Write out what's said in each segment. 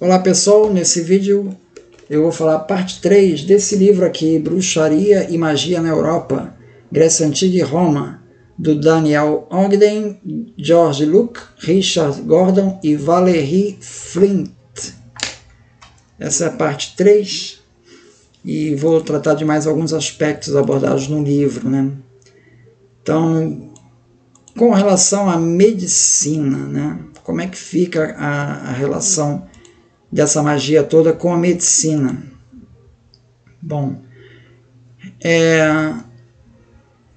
Olá pessoal, nesse vídeo eu vou falar parte 3 desse livro aqui, Bruxaria e Magia na Europa, Grécia Antiga e Roma, do Daniel Ogden, George Luke, Richard Gordon e Valerie Flint. Essa é a parte 3 e vou tratar de mais alguns aspectos abordados no livro. Né? Então, com relação à medicina, né? como é que fica a, a relação dessa magia toda com a medicina. Bom, é,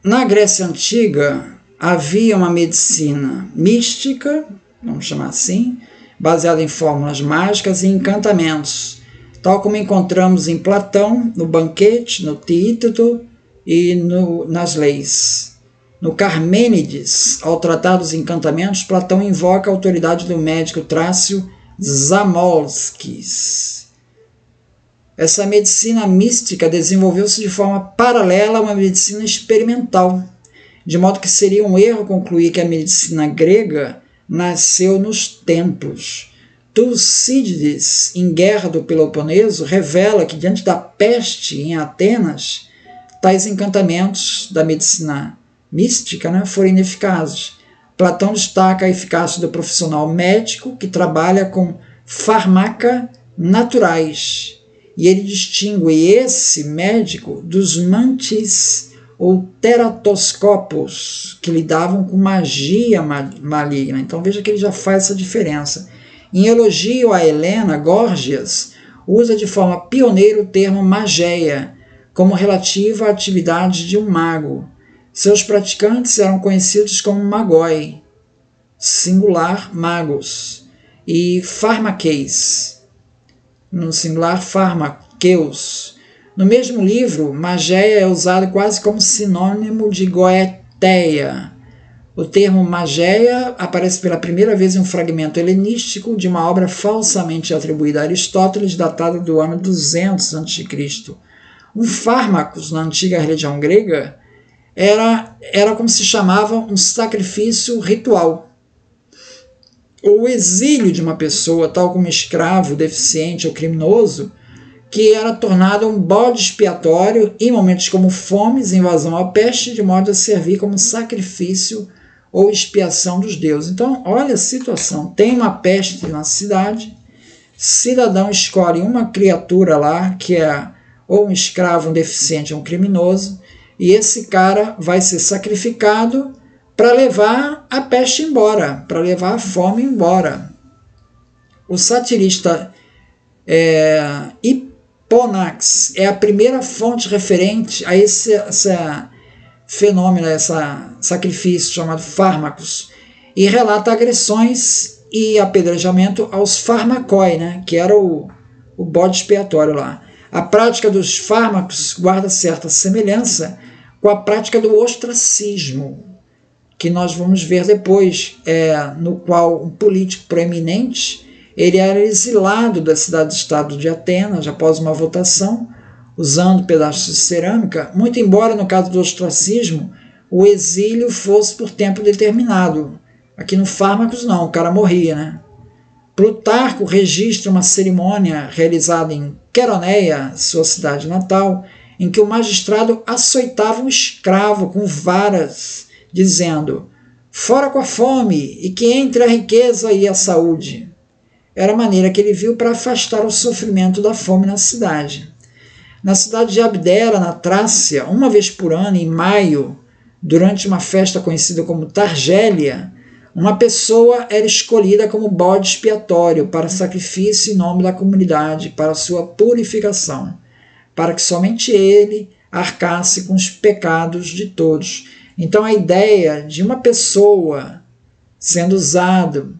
na Grécia Antiga havia uma medicina mística, vamos chamar assim, baseada em fórmulas mágicas e encantamentos, tal como encontramos em Platão, no Banquete, no Título e no, nas leis. No Carmênides, ao tratar dos encantamentos, Platão invoca a autoridade do médico Trácio Zamolskis. Essa medicina mística desenvolveu-se de forma paralela a uma medicina experimental, de modo que seria um erro concluir que a medicina grega nasceu nos templos. Tucídides, em Guerra do Peloponeso, revela que diante da peste em Atenas, tais encantamentos da medicina mística né, foram ineficazes. Platão destaca a eficácia do profissional médico que trabalha com farmaca naturais. E ele distingue esse médico dos mantis ou teratoscopos, que lidavam com magia maligna. Então veja que ele já faz essa diferença. Em elogio a Helena, Gorgias usa de forma pioneira o termo mageia, como relativa à atividade de um mago. Seus praticantes eram conhecidos como magoi, singular magos, e farmaqueis, no singular farmaqueus. No mesmo livro, mageia é usado quase como sinônimo de goeteia. O termo mageia aparece pela primeira vez em um fragmento helenístico de uma obra falsamente atribuída a Aristóteles, datada do ano 200 a.C. Um fármacos, na antiga religião grega, era, era como se chamava um sacrifício ritual. O exílio de uma pessoa, tal como escravo, deficiente ou criminoso, que era tornado um bode expiatório em momentos como fomes, invasão à peste, de modo a servir como sacrifício ou expiação dos deuses. Então, olha a situação: tem uma peste na cidade, cidadão escolhe uma criatura lá, que é ou um escravo, um deficiente, um criminoso, e esse cara vai ser sacrificado para levar a peste embora, para levar a fome embora. O satirista é, Hipponax é a primeira fonte referente a esse essa fenômeno, esse sacrifício chamado fármacos, e relata agressões e apedrejamento aos farmacoi, né, que era o, o bode expiatório lá. A prática dos fármacos guarda certa semelhança com a prática do ostracismo, que nós vamos ver depois, é, no qual um político proeminente ele era exilado da cidade-estado de Atenas após uma votação, usando pedaços de cerâmica, muito embora no caso do ostracismo o exílio fosse por tempo determinado. Aqui no Fármacos não, o cara morria, né? Plutarco registra uma cerimônia realizada em Queroneia, sua cidade natal, em que o magistrado açoitava um escravo com varas, dizendo: Fora com a fome, e que entre a riqueza e a saúde. Era a maneira que ele viu para afastar o sofrimento da fome na cidade. Na cidade de Abdera, na Trácia, uma vez por ano, em maio, durante uma festa conhecida como Targélia, uma pessoa era escolhida como bode expiatório para sacrifício em nome da comunidade, para sua purificação para que somente ele arcasse com os pecados de todos. Então a ideia de uma pessoa sendo usado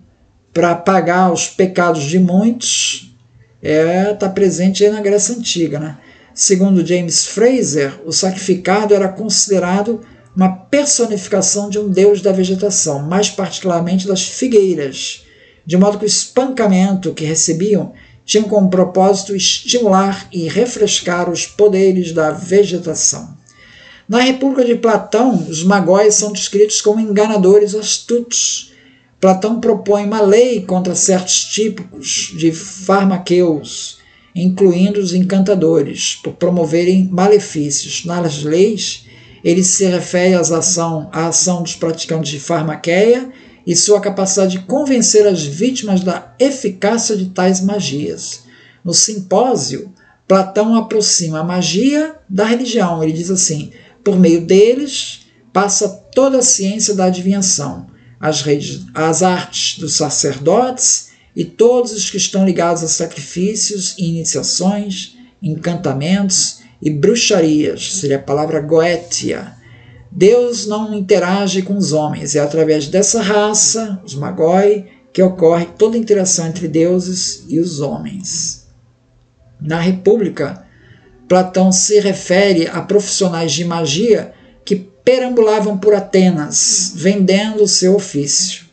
para pagar os pecados de muitos está é, tá presente na Grécia Antiga. Né? Segundo James Fraser, o sacrificado era considerado uma personificação de um deus da vegetação, mais particularmente das figueiras, de modo que o espancamento que recebiam tinham como propósito estimular e refrescar os poderes da vegetação. Na República de Platão, os magóis são descritos como enganadores astutos, Platão propõe uma lei contra certos tipos de farmaqueus, incluindo os encantadores, por promoverem malefícios. Nas leis, ele se refere à ação, à ação dos praticantes de farmaqueia e sua capacidade de convencer as vítimas da eficácia de tais magias. No simpósio, Platão aproxima a magia da religião. Ele diz assim: por meio deles passa toda a ciência da adivinhação, as, as artes dos sacerdotes e todos os que estão ligados a sacrifícios iniciações, encantamentos e bruxarias, seria a palavra goetia. Deus não interage com os homens, é através dessa raça, os magoi, que ocorre toda a interação entre deuses e os homens. Na República, Platão se refere a profissionais de magia que perambulavam por Atenas, vendendo o seu ofício.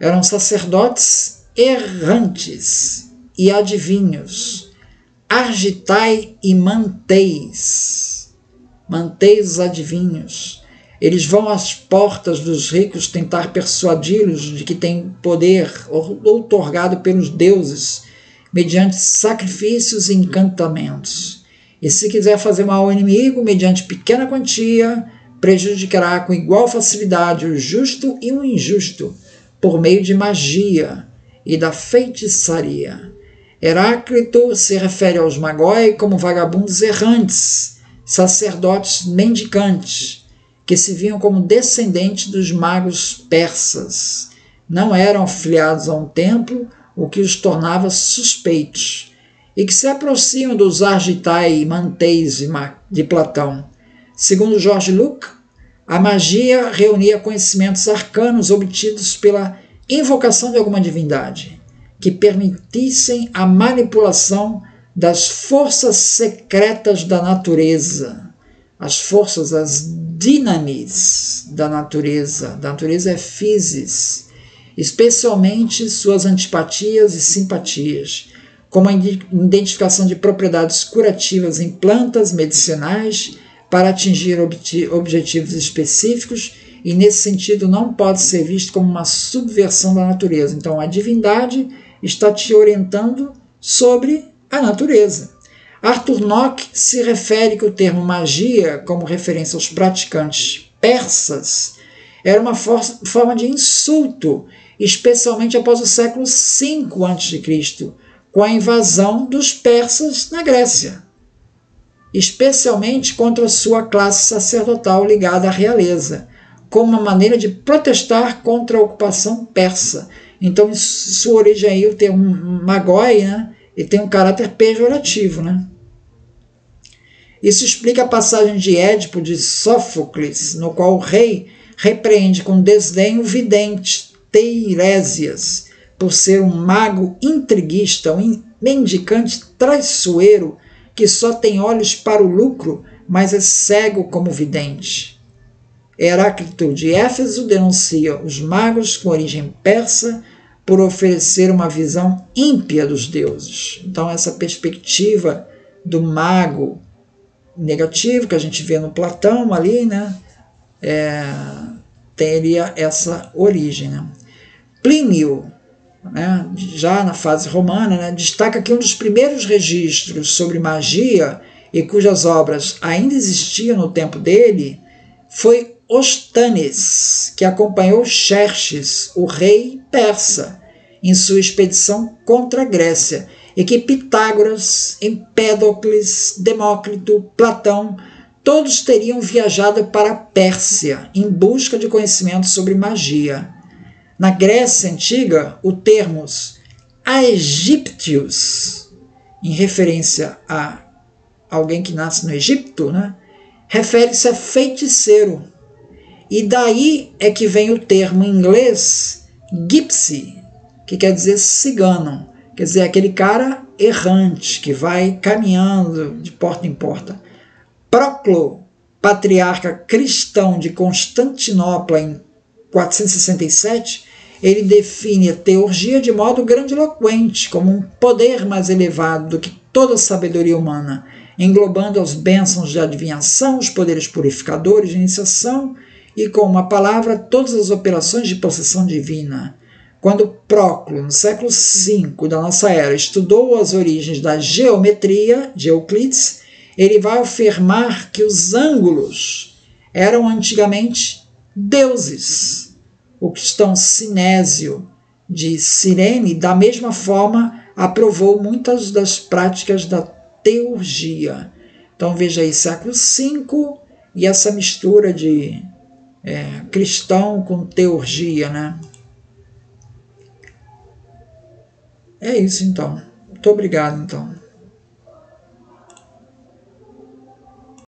Eram sacerdotes errantes e adivinhos, argitai e manteis. Manteis os adivinhos. Eles vão às portas dos ricos tentar persuadi-los de que têm poder outorgado pelos deuses mediante sacrifícios e encantamentos. E se quiser fazer mal ao inimigo mediante pequena quantia, prejudicará com igual facilidade o justo e o injusto, por meio de magia e da feitiçaria. Heráclito se refere aos magoi como vagabundos errantes, sacerdotes mendicantes, que se viam como descendentes dos magos persas. Não eram afiliados a um templo, o que os tornava suspeitos, e que se aproximam dos Argitai e Manteis de Platão. Segundo George Luke, a magia reunia conhecimentos arcanos obtidos pela invocação de alguma divindade, que permitissem a manipulação das forças secretas da natureza, as forças, as dinamis da natureza. Da natureza é physis, especialmente suas antipatias e simpatias, como a identificação de propriedades curativas em plantas medicinais para atingir objetivos específicos e, nesse sentido, não pode ser visto como uma subversão da natureza. Então, a divindade está te orientando sobre a natureza. Arthur Nock se refere que o termo magia, como referência aos praticantes persas, era uma forma de insulto especialmente após o século V a.C., com a invasão dos persas na Grécia, especialmente contra sua classe sacerdotal ligada à realeza, como uma maneira de protestar contra a ocupação persa. Então, sua origem aí, o termo magoi, né, ele tem um caráter pejorativo. Né? Isso explica a passagem de Édipo de Sófocles, no qual o rei repreende com desdém o vidente, Teiresias, por ser um mago intriguista, um mendicante traiçoeiro que só tem olhos para o lucro, mas é cego como vidente. Heráclito de Éfeso denuncia os magos com origem persa por oferecer uma visão ímpia dos deuses. Então, essa perspectiva do mago negativo que a gente vê no Platão ali, né, é, teria essa origem. Né? Plínio, né, já na fase romana, né, destaca que um dos primeiros registros sobre magia e cujas obras ainda existiam no tempo dele foi Ostanes, que acompanhou Xerxes, o rei persa, em sua expedição contra a Grécia, e que Pitágoras, Empédocles, Demócrito, Platão, todos teriam viajado para a Pérsia em busca de conhecimento sobre magia. Na Grécia Antiga, o termos aegyptius, em referência a alguém que nasce no Egito, né, refere-se a feiticeiro. E daí é que vem o termo em inglês gypsy, que quer dizer cigano, quer dizer aquele cara errante que vai caminhando de porta em porta. Proclo, patriarca cristão de Constantinopla em 467, ele define a teurgia de modo grandiloquente, como um poder mais elevado do que toda sabedoria humana, englobando as bênçãos de adivinhação, os poderes purificadores de iniciação e, com uma palavra, todas as operações de possessão divina. Quando Próclo, no século V da nossa era, estudou as origens da geometria de Euclides, ele vai afirmar que os ângulos eram antigamente deuses. O cristão Sinésio de Cirene, da mesma forma, aprovou muitas das práticas da teurgia. Então veja aí, século V e essa mistura de é, cristão com teurgia, né? É isso então. Muito obrigado então.